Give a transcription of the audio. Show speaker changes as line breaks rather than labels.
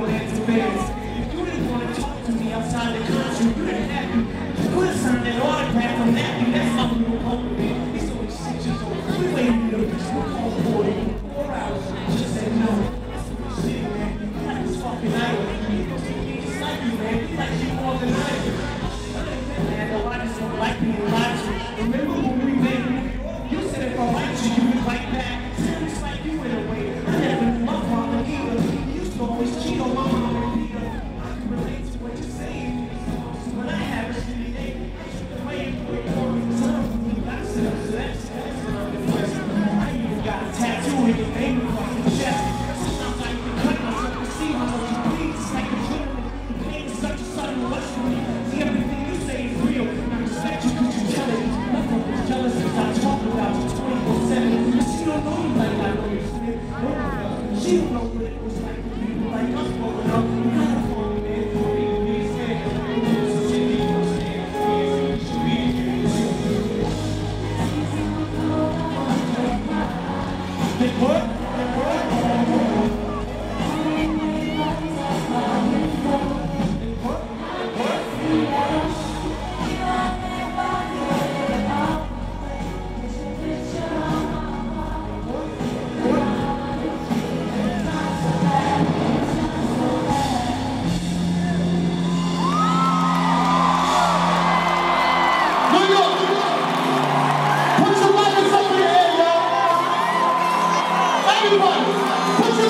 your hands to. She don't know you like I know you, Smith. She don't know what it was
Everybody,